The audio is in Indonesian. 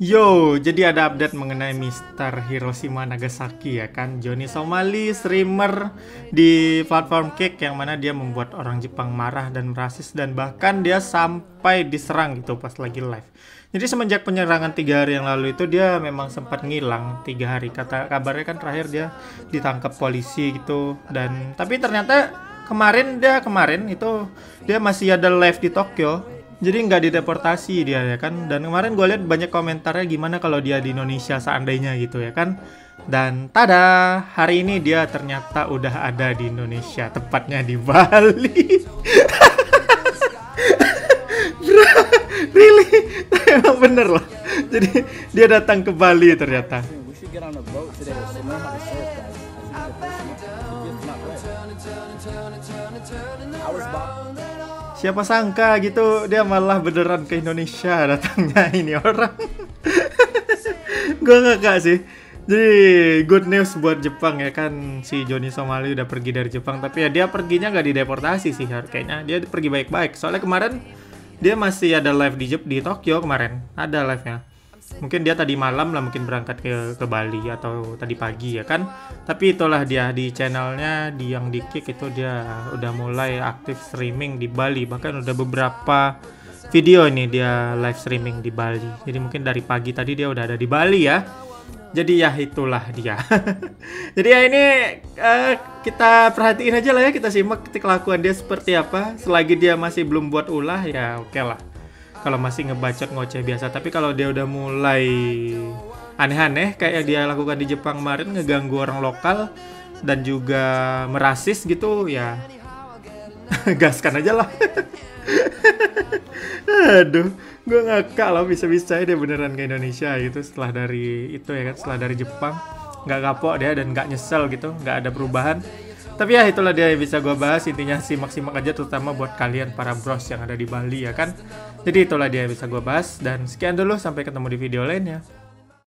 Yo, jadi ada update mengenai Mr. Hiroshima Nagasaki ya kan Johnny Somali, streamer di platform Kick yang mana dia membuat orang Jepang marah dan rasis dan bahkan dia sampai diserang gitu pas lagi live. Jadi semenjak penyerangan tiga hari yang lalu itu dia memang sempat ngilang tiga hari kata kabarnya kan terakhir dia ditangkap polisi gitu dan tapi ternyata kemarin dia kemarin itu dia masih ada live di Tokyo jadi nggak dideportasi dia ya kan? Dan kemarin gue lihat banyak komentarnya gimana kalau dia di Indonesia seandainya gitu ya kan? Dan tada hari ini dia ternyata udah ada di Indonesia tepatnya di Bali. Bro, really? Emang bener loh. Jadi dia datang ke Bali ternyata siapa sangka gitu dia malah beneran ke Indonesia datangnya ini orang. Gue gak sih. Jadi good news buat Jepang ya kan. Si Johnny Somali udah pergi dari Jepang tapi ya dia perginya nggak dideportasi sih kayaknya dia pergi baik-baik. Soalnya kemarin dia masih ada live di Jep di Tokyo kemarin. Ada live nya mungkin dia tadi malam lah mungkin berangkat ke ke Bali atau tadi pagi ya kan? Tapi itulah dia di channelnya di yang di Kick itu dia udah mulai aktif streaming di Bali. Bahkan udah beberapa video ini dia live streaming di Bali. Jadi mungkin dari pagi tadi dia udah ada di Bali ya. Jadi ya itulah dia. Jadi ya ini uh, kita perhatiin aja lah ya kita simak kelakuan dia seperti apa. Selagi dia masih belum buat ulah ya oke okay lah kalau masih ngebacot ngoceh biasa. Tapi kalau dia udah mulai aneh-aneh kayak dia lakukan di Jepang kemarin ngeganggu orang lokal dan juga merasis gitu ya gaskan aja lah. Aduh gue ngakak loh bisa-bisa dia beneran ke Indonesia gitu setelah dari itu ya kan setelah dari Jepang. Nggak kapok dia dan nggak nyesel gitu nggak ada perubahan tapi ya itulah dia yang bisa gue bahas intinya simak-simak aja terutama buat kalian para bros yang ada di Bali ya kan. Jadi itulah dia yang bisa gue bahas dan sekian dulu sampai ketemu di video lainnya.